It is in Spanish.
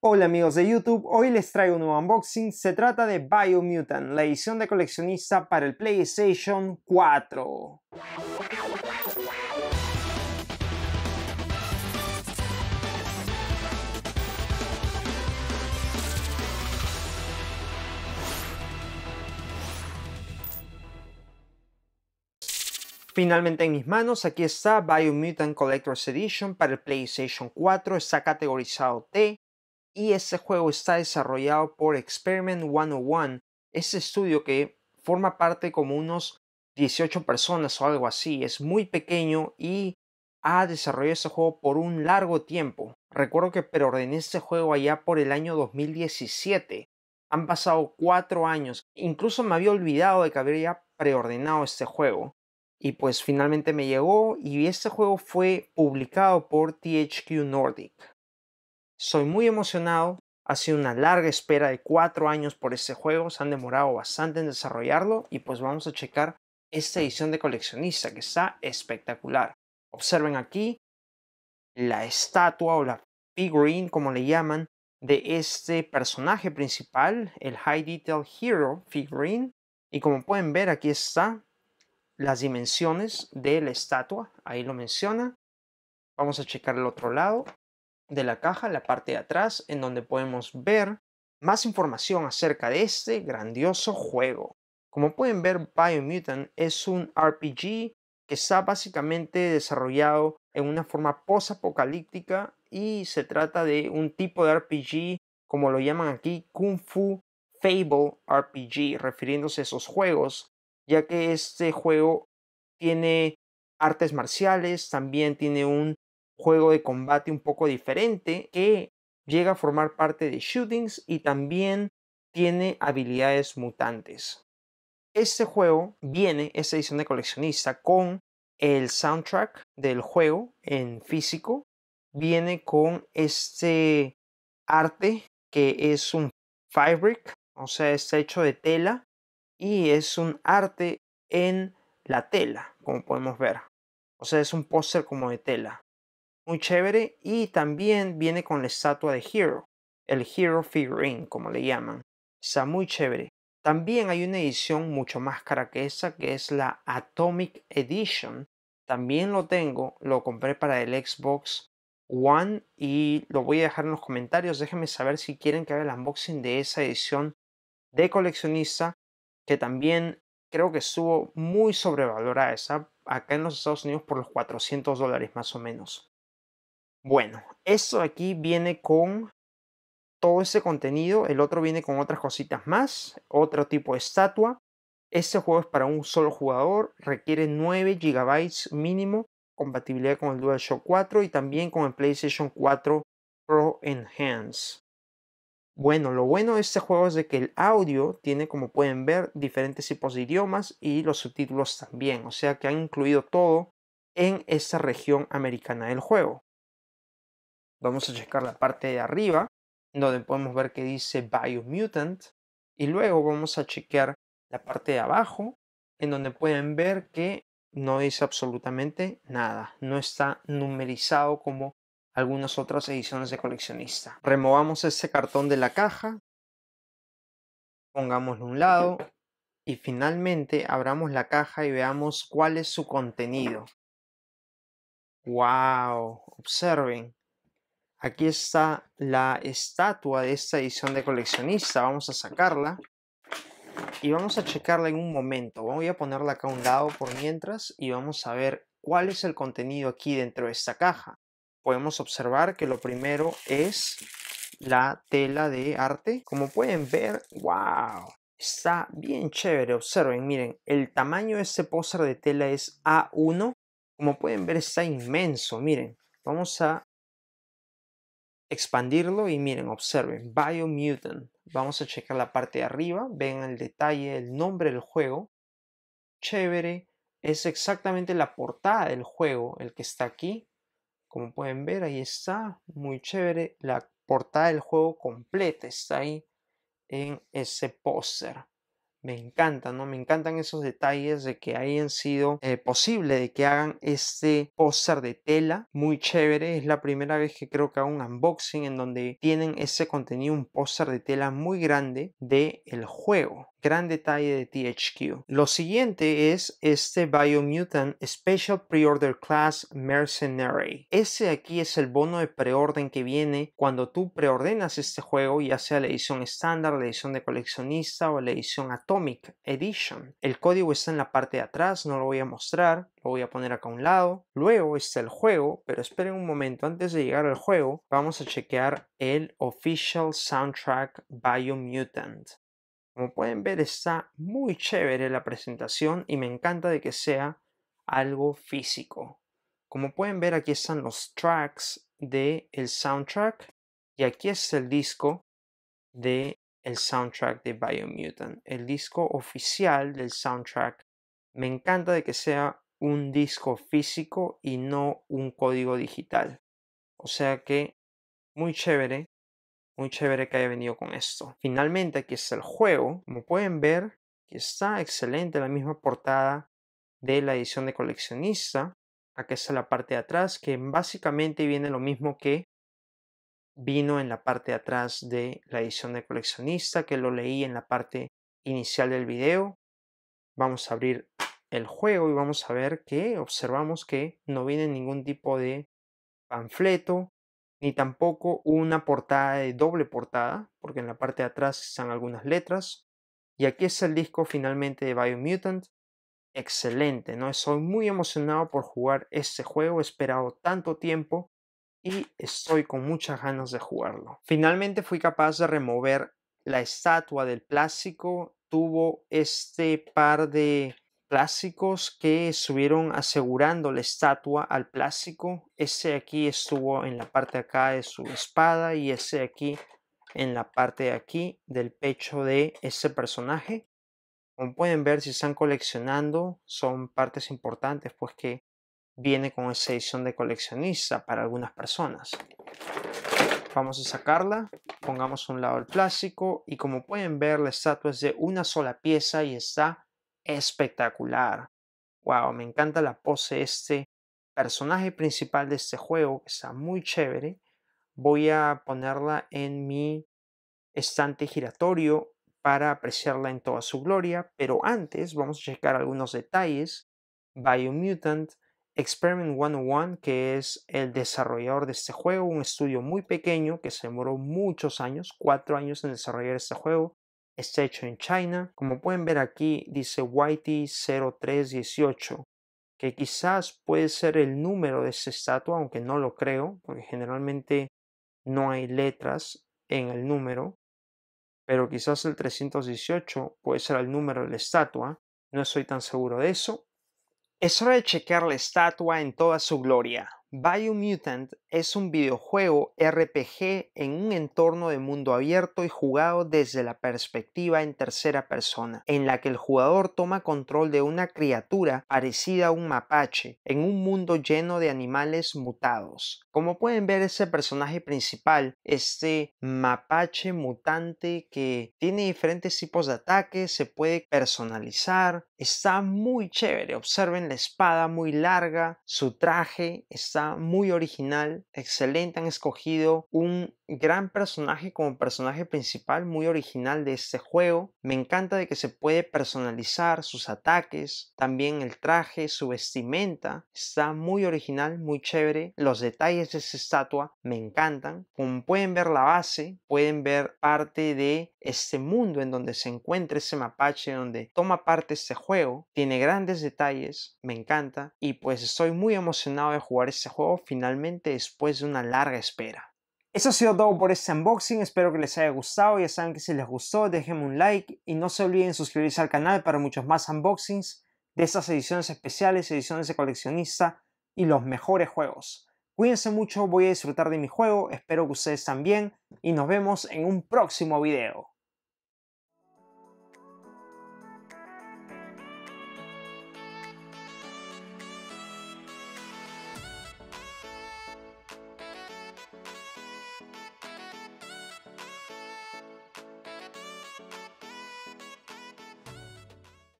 Hola amigos de YouTube, hoy les traigo un nuevo unboxing. Se trata de Biomutant, la edición de coleccionista para el PlayStation 4. Finalmente en mis manos, aquí está Biomutant Collector's Edition para el PlayStation 4, está categorizado T y este juego está desarrollado por Experiment 101, ese estudio que forma parte como unos 18 personas o algo así, es muy pequeño y ha desarrollado este juego por un largo tiempo. Recuerdo que preordené este juego allá por el año 2017. Han pasado cuatro años. Incluso me había olvidado de que había preordenado este juego. Y pues finalmente me llegó y este juego fue publicado por THQ Nordic. Soy muy emocionado, ha sido una larga espera de cuatro años por este juego, se han demorado bastante en desarrollarlo y pues vamos a checar esta edición de coleccionista que está espectacular. Observen aquí la estatua o la figurine como le llaman de este personaje principal, el High Detail Hero figurine. Y como pueden ver aquí está las dimensiones de la estatua, ahí lo menciona. Vamos a checar el otro lado de la caja, la parte de atrás, en donde podemos ver más información acerca de este grandioso juego. Como pueden ver, Biomutant es un RPG que está básicamente desarrollado en una forma post-apocalíptica y se trata de un tipo de RPG, como lo llaman aquí, Kung Fu Fable RPG, refiriéndose a esos juegos ya que este juego tiene artes marciales, también tiene un juego de combate un poco diferente que llega a formar parte de shootings y también tiene habilidades mutantes. Este juego viene, esta edición de coleccionista, con el soundtrack del juego en físico, viene con este arte que es un fabric, o sea, está hecho de tela y es un arte en la tela, como podemos ver. O sea, es un póster como de tela. Muy chévere y también viene con la estatua de Hero, el Hero Figurine, como le llaman. Está muy chévere. También hay una edición mucho más cara que esa, que es la Atomic Edition. También lo tengo, lo compré para el Xbox One y lo voy a dejar en los comentarios. Déjenme saber si quieren que haga el unboxing de esa edición de coleccionista que también creo que estuvo muy sobrevalorada esa acá en los Estados Unidos por los 400 dólares más o menos. Bueno, esto aquí viene con todo ese contenido, el otro viene con otras cositas más, otro tipo de estatua. Este juego es para un solo jugador, requiere 9 GB mínimo, compatibilidad con el DualShock 4 y también con el PlayStation 4 Pro Enhance. Bueno, lo bueno de este juego es de que el audio tiene, como pueden ver, diferentes tipos de idiomas y los subtítulos también. O sea que han incluido todo en esta región americana del juego. Vamos a checar la parte de arriba, donde podemos ver que dice Biomutant. Y luego vamos a chequear la parte de abajo, en donde pueden ver que no dice absolutamente nada. No está numerizado como algunas otras ediciones de coleccionista. Removamos ese cartón de la caja, pongámoslo a un lado y finalmente abramos la caja y veamos cuál es su contenido. ¡Wow! Observen. Aquí está la estatua de esta edición de coleccionista. Vamos a sacarla y vamos a checarla en un momento. Voy a ponerla acá a un lado por mientras y vamos a ver cuál es el contenido aquí dentro de esta caja podemos observar que lo primero es la tela de arte. Como pueden ver, wow, está bien chévere. Observen, miren, el tamaño de este póster de tela es A1. Como pueden ver, está inmenso. Miren, vamos a expandirlo y miren, observen, Biomutant. Vamos a checar la parte de arriba, ven el detalle, el nombre del juego. Chévere, es exactamente la portada del juego el que está aquí. Como pueden ver, ahí está, muy chévere. La portada del juego completa está ahí en ese póster. Me encanta, ¿no? Me encantan esos detalles de que hayan sido eh, posible de que hagan este póster de tela muy chévere. Es la primera vez que creo que hago un unboxing en donde tienen ese contenido, un póster de tela muy grande del el juego. Gran detalle de THQ. Lo siguiente es este Biomutant Special Pre-Order Class Mercenary. Ese aquí es el bono de preorden que viene cuando tú preordenas este juego, ya sea la edición estándar, la edición de coleccionista o la edición Atomic Edition. El código está en la parte de atrás, no lo voy a mostrar, lo voy a poner acá a un lado. Luego está el juego, pero esperen un momento, antes de llegar al juego, vamos a chequear el Official Soundtrack Biomutant. Como pueden ver está muy chévere la presentación y me encanta de que sea algo físico. Como pueden ver aquí están los tracks del el soundtrack y aquí es el disco de el soundtrack de Biomutant, el disco oficial del soundtrack. Me encanta de que sea un disco físico y no un código digital. O sea que muy chévere muy chévere que haya venido con esto. Finalmente aquí está el juego. Como pueden ver, está excelente la misma portada de la edición de coleccionista. Aquí está la parte de atrás, que básicamente viene lo mismo que vino en la parte de atrás de la edición de coleccionista, que lo leí en la parte inicial del video. Vamos a abrir el juego y vamos a ver que observamos que no viene ningún tipo de panfleto, ni tampoco una portada de doble portada, porque en la parte de atrás están algunas letras. Y aquí es el disco finalmente de Biomutant. Excelente, ¿no? Estoy muy emocionado por jugar este juego, he esperado tanto tiempo y estoy con muchas ganas de jugarlo. Finalmente fui capaz de remover la estatua del plástico, tuvo este par de plásticos que estuvieron asegurando la estatua al plástico. Ese aquí estuvo en la parte de acá de su espada y ese aquí en la parte de aquí del pecho de ese personaje. Como pueden ver, si están coleccionando, son partes importantes, pues que viene con esa edición de coleccionista para algunas personas. Vamos a sacarla, pongamos a un lado el plástico y como pueden ver, la estatua es de una sola pieza y está espectacular. Wow, me encanta la pose este personaje principal de este juego, que está muy chévere. Voy a ponerla en mi estante giratorio para apreciarla en toda su gloria, pero antes vamos a checar algunos detalles. Biomutant Experiment 101, que es el desarrollador de este juego, un estudio muy pequeño que se demoró muchos años, cuatro años en desarrollar este juego, está hecho en China. Como pueden ver aquí dice YT0318, que quizás puede ser el número de esta estatua, aunque no lo creo, porque generalmente no hay letras en el número, pero quizás el 318 puede ser el número de la estatua, no estoy tan seguro de eso. Es hora de chequear la estatua en toda su gloria. Biomutant es un videojuego RPG en un entorno de mundo abierto y jugado desde la perspectiva en tercera persona, en la que el jugador toma control de una criatura parecida a un mapache en un mundo lleno de animales mutados. Como pueden ver, ese personaje principal, este mapache mutante que tiene diferentes tipos de ataques, se puede personalizar, está muy chévere. Observen la espada muy larga, su traje está muy original, excelente. Han escogido un gran personaje como personaje principal, muy original de este juego. Me encanta de que se puede personalizar sus ataques, también el traje, su vestimenta. Está muy original, muy chévere. Los detalles de esa estatua me encantan. Como pueden ver la base, pueden ver parte de este mundo en donde se encuentra ese mapache, donde toma parte este juego. Tiene grandes detalles, me encanta. Y pues estoy muy emocionado de jugar este juego finalmente después de una larga espera. Eso ha sido todo por este unboxing, espero que les haya gustado, ya saben que si les gustó déjenme un like y no se olviden suscribirse al canal para muchos más unboxings de estas ediciones especiales, ediciones de coleccionista y los mejores juegos. Cuídense mucho, voy a disfrutar de mi juego, espero que ustedes también y nos vemos en un próximo video.